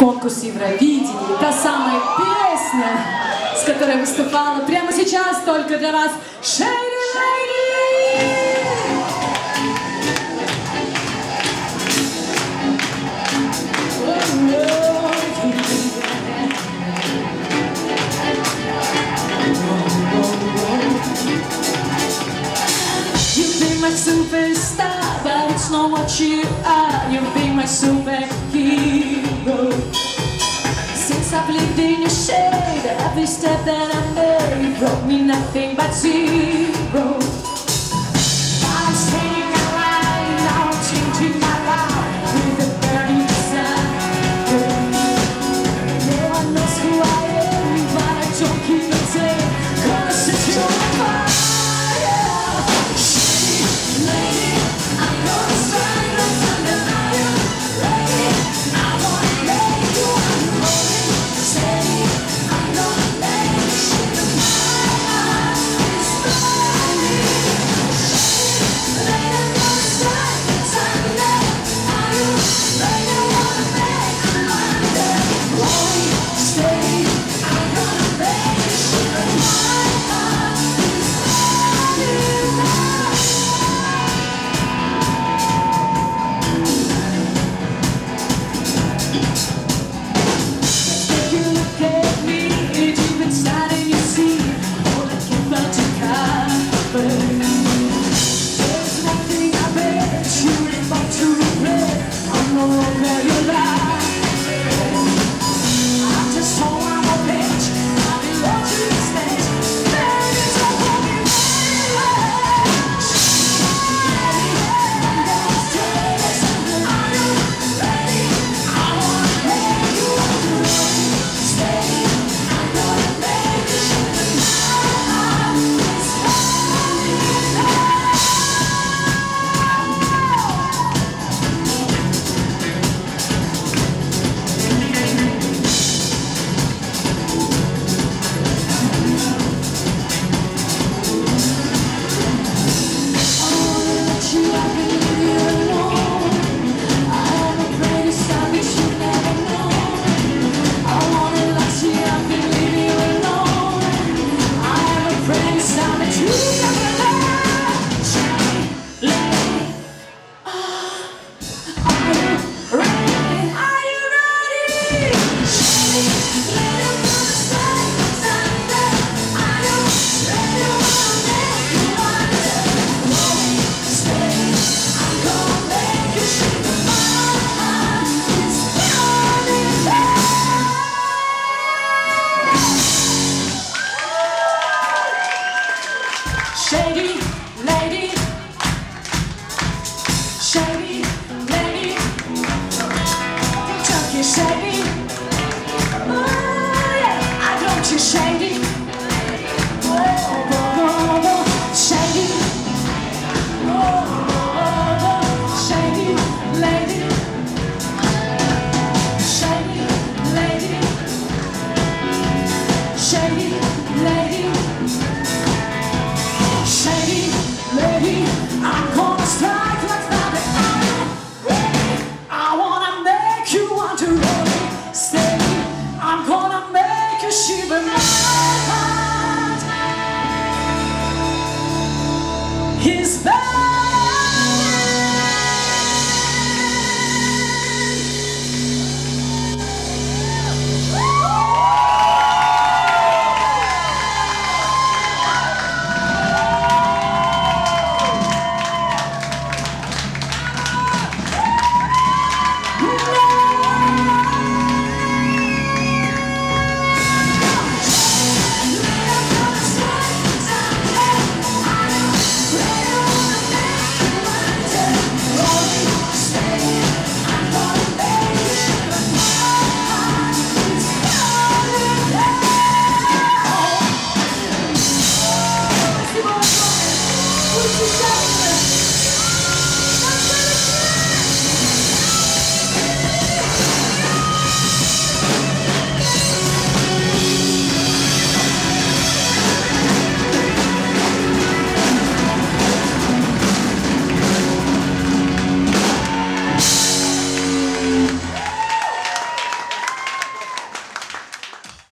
конкурс Евровидения. Та самая песня, с которой выступала прямо сейчас только для вас Шерри Лейни! You've been my superstar, but it's not what you are. You've been my superstar. step that I made brought me nothing but zero. shady, lady, you. Oh yeah, I don't you shady. she.